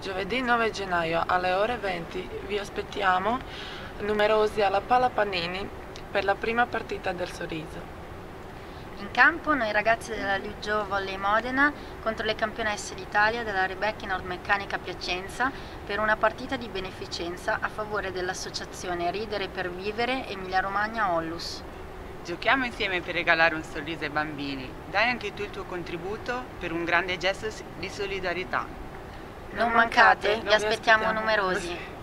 Giovedì 9 gennaio alle ore 20 vi aspettiamo numerosi alla Pala Panini per la prima partita del Sorriso. In campo noi ragazzi della Liugio Volley Modena contro le campionesse d'Italia della Rebecca Nordmeccanica Piacenza per una partita di beneficenza a favore dell'associazione Ridere per Vivere Emilia Romagna Ollus. Giochiamo insieme per regalare un sorriso ai bambini. Dai anche tu il tuo contributo per un grande gesto di solidarietà. Non mancate, vi aspettiamo numerosi.